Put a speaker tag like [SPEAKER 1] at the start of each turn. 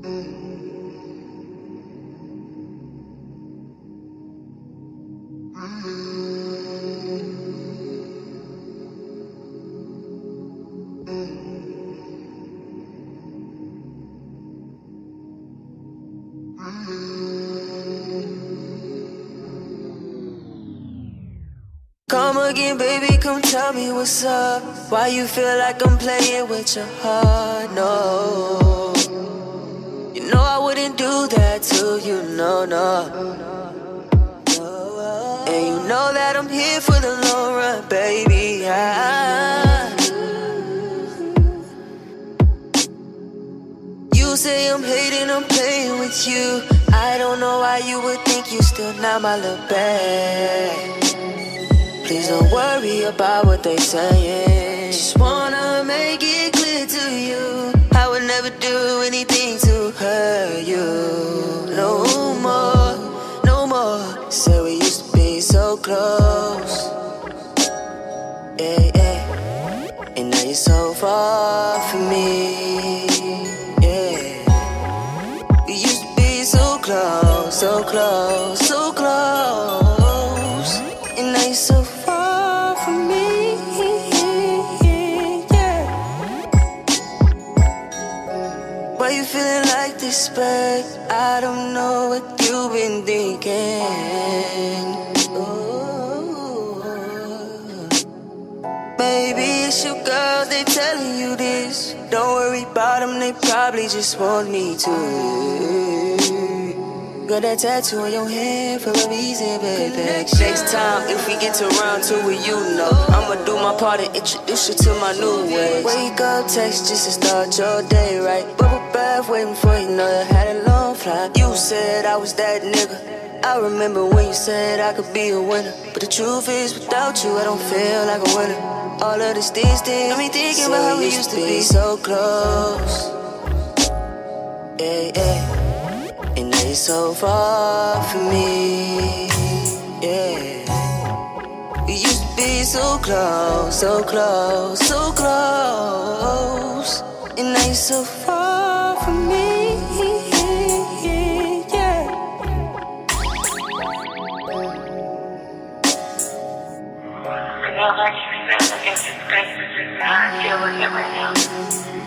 [SPEAKER 1] Come again, baby, come tell me what's up. Why you feel like I'm playing with your heart? No. To you, no, no. And you know that I'm here for the long run, baby. I, you say I'm hating, I'm playing with you. I don't know why you would think you still not my little bag. Please don't worry about what they saying. Yeah, yeah. And now you're so far from me. Yeah. We used to be so close, so close, so close. And now you're so far from me. Yeah. Why you feeling like this, babe? I don't know what you've been thinking. It's your girl, they telling you this. Don't worry about them, they probably just want me to. Got that tattoo on your hand for a reason, baby. Next time, if we get to round two, with you know I'ma do my part and introduce you to my new ways. Wake up, text just to start your day right. Bubble bath waiting for you, know I had a long flight. You said I was that nigga. I remember when you said I could be a winner. But the truth is, without you, I don't feel like a winner. All of this distance, got me thinking about how we used to be so close. Yeah, yeah. And now you're so far from me. Yeah. We used to be so close, so close, so close. And now you're so far from me.
[SPEAKER 2] Now.